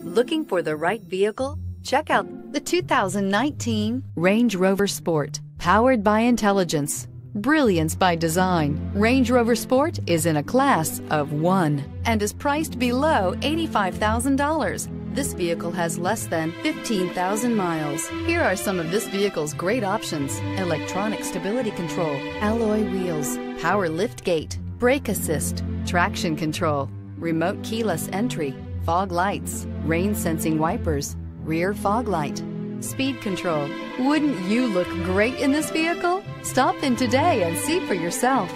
Looking for the right vehicle? Check out the 2019 Range Rover Sport. Powered by intelligence, brilliance by design, Range Rover Sport is in a class of one and is priced below $85,000. This vehicle has less than 15,000 miles. Here are some of this vehicle's great options. Electronic stability control, alloy wheels, power lift gate, brake assist, traction control, remote keyless entry, fog lights, rain sensing wipers, rear fog light, speed control. Wouldn't you look great in this vehicle? Stop in today and see for yourself.